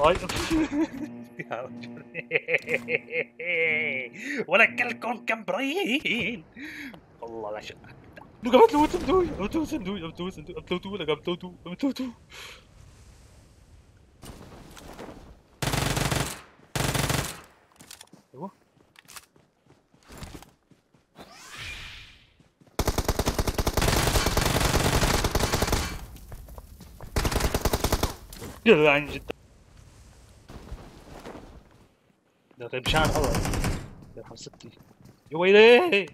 طيب. يا رجل. ولكلكم كمبرين والله لا شك. لو سندوي امتو سندوي امتو تو لقى امتو تو امتو تو أيوه. جدعان جدا ده طيب شان الله يرحم ستي. يا ويلي!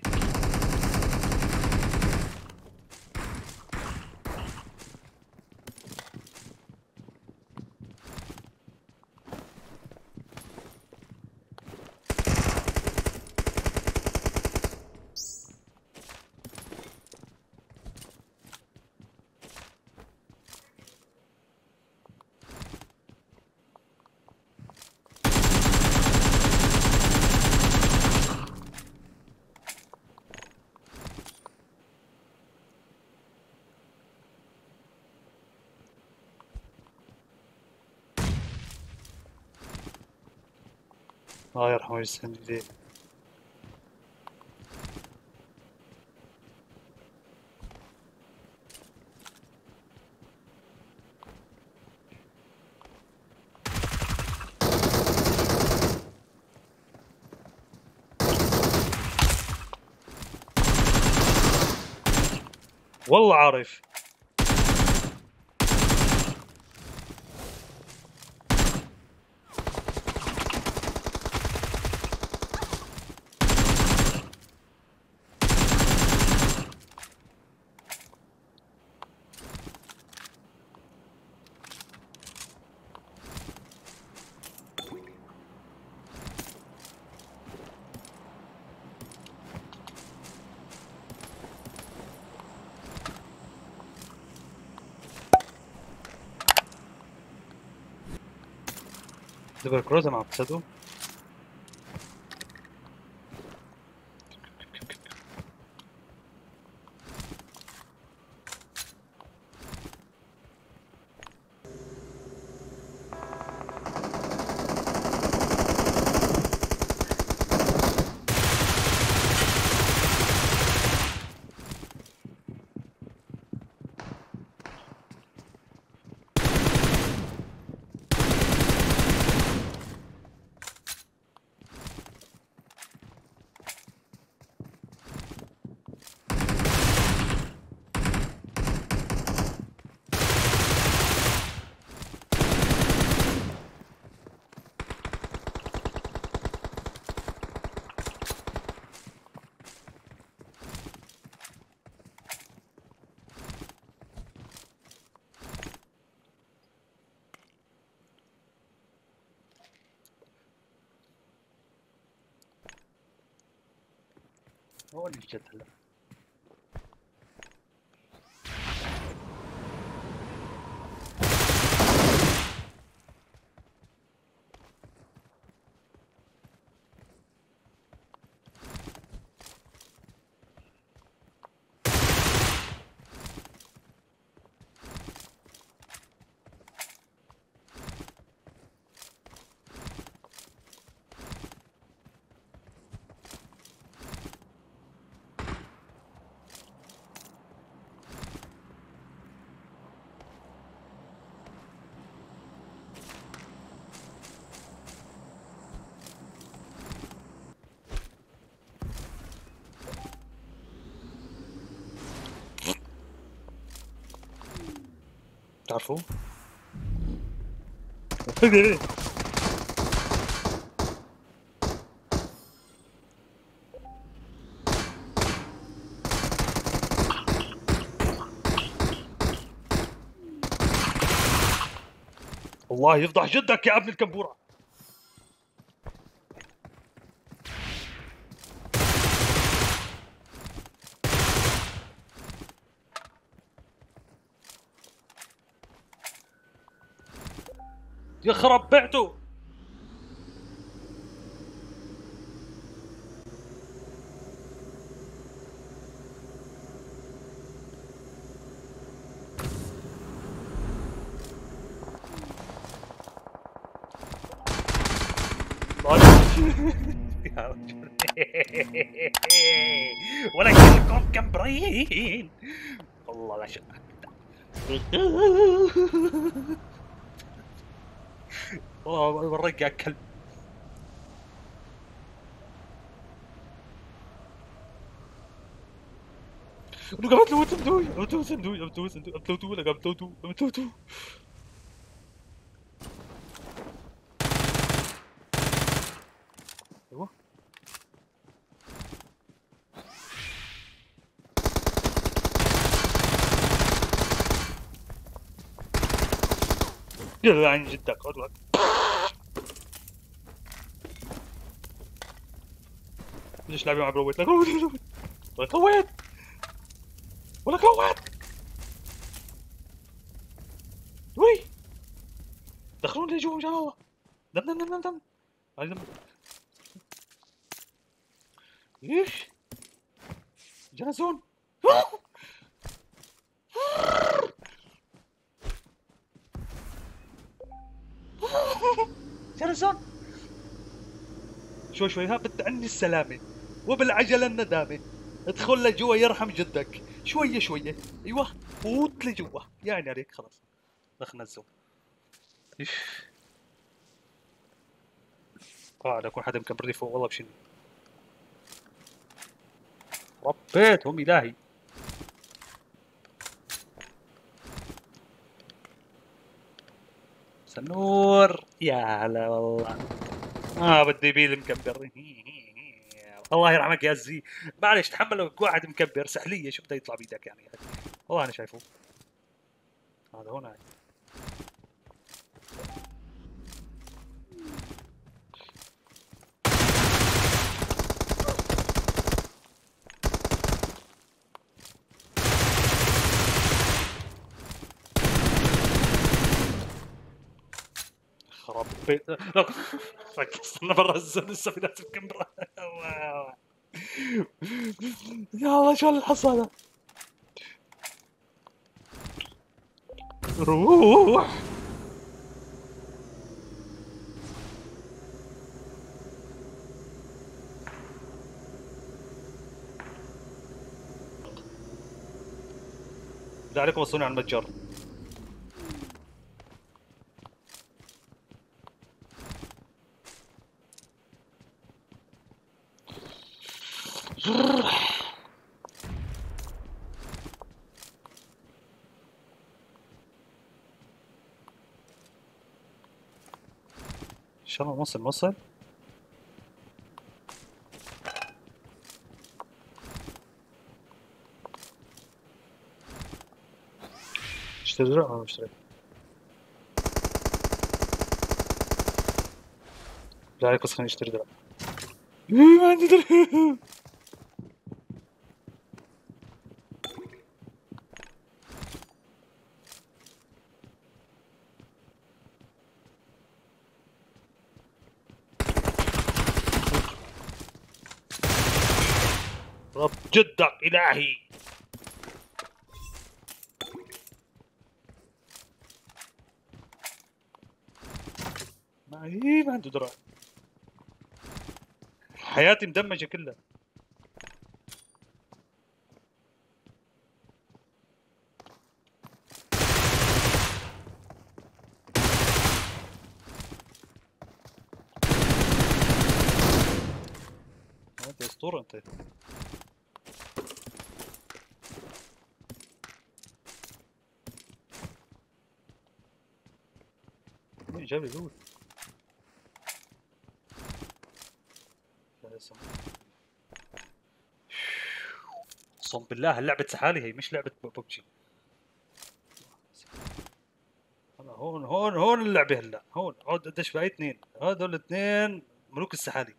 الله يرحمه ويسلم لي والله عارف. Добре, какво за малко Holy shit. تعرفوا؟ الله يفضح جدك يا ابن الكمبوره يخرب بيعته يا رجل ولكنكم كمبرين والله لا شك. يا كلب. أنا قاعد لوت مدوي امتو سندوي امتو سندوي امتو تو امتو تو امتو تو أيوه. يلا عن جدك والله ليش لاعبين مع برويت لك رويت رويت رويت ولك رويت وي. دخلون لي جوا الله دم دم دم دم دم. هاي دم. إيش؟ جنزون جنزون شوي شوي. ها بتعني السلامة. وبالعجلة الندامة. ادخل لجوا يرحم جدك. شوية شوية. أيوه فوت لجوا. يعني عليك خلاص. دخلنا الزوم إيش؟ قاعد اكون حدا مكبر لي فوق. والله بشنو؟ ربيتهم إلهي. سنور. يا هلا والله. ما بدي بيل الله يرحمك يا زي. معلش تحمل واحد مكبر سحلية شو بده يطلع بيدك يعني؟ والله أنا شايفه. هذا هون ركزت أنا برا الزون لسه في مكمبرة يا الله شو الحصانة روح. لا عليكم على المتجر. ان شاء الله نوصل نوصل اشتري درع آه اشتري لا عليك بس خليني اشتري درع ما عندي درع جدك إلهي. ما هي ما عنده دراع حياتي مدمجة كلها. أنت أسطورة أنت. جاب لي لوت أقسم بالله اللعبة سحالي هي مش لعبة ببجي هلا هون هون هون اللعبة هلا. هون عود قديش باقي اثنين. هذول الاثنين ملوك السحالي.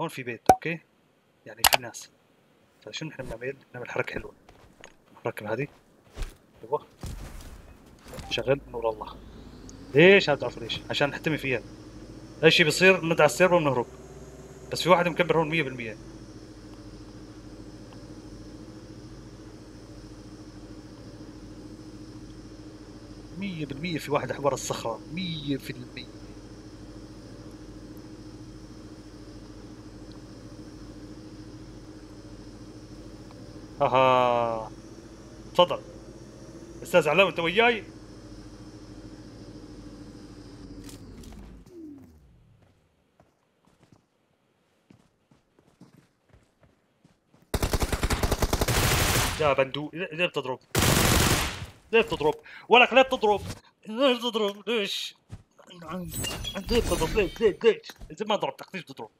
هون في بيت okay؟ يعني في ناس. فشو نحن بنعمل؟ بنعمل حركة حلوة. نركب هذه أيوه. شغل نور الله. ليش هتعرف ليش؟ عشان نحتمي فيها. أي شيء بيصير ندعس ال server ونهرب. بس في واحد مكمبر هون 100% مية بالمية في واحد حوار الصخرة. مية في المية. أها. تفضل. أستاذ علاء أنت وياي؟ يا بندوق ليه بتضرب؟ ليه بتضرب؟ ولك ليه بتضرب؟ ليه بتضرب؟ ليش؟ ليه بتضرب؟ ليش؟ ليش؟ إذا ما ضربتك ليش بتضرب؟